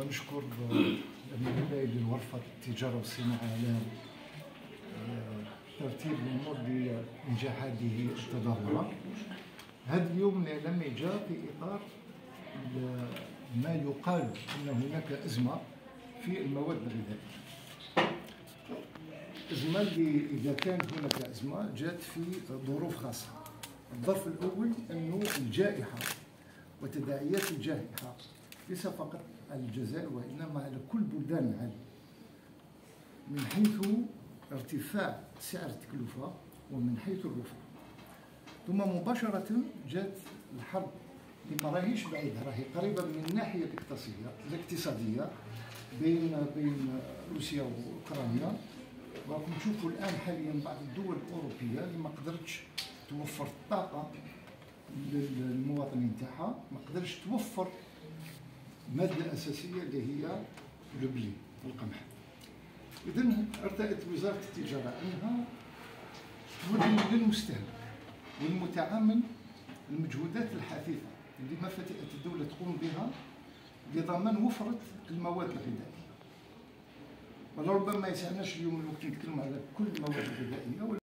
ونشكر الولاية للغرفة التجارة والصناعة على آه، ترتيب الأمور لإنجاح هذه التظاهرة هذا اليوم الإعلامي جاء في إطار ما يقال أن هناك أزمة في المواد الغذائية. الأزمة اللي إذا كانت هناك أزمة جاءت في ظروف خاصة. الظرف الأول أنه الجائحة وتداعيات الجائحة ليس فقط الجزائر وإنما على كل بلدان العالم من حيث ارتفاع سعر التكلفة ومن حيث الرفع. ثم مباشرة جاءت الحرب اللي ما راهيش بعيدة. راهي قريبة من الناحية الاقتصادية الاقتصادية بين بين روسيا وأوكرانيا. وراكم تشوفوا الآن حاليا بعض الدول الأوروبية اللي ما قدرتش توفر الطاقه للمواطنين تاعها ما قدرتش توفر مادة أساسية اللي هي البلي القمح. اذا ارتأت وزارة التجارة أنها تولي للمستهلك والمتعامل المجهودات الحثيثة اللي ما فتئت الدولة تقوم بها لضمان وفرة المواد الغذائية. ولربما يسعناش اليوم الوقت نتكلم على كل المواد الغذائية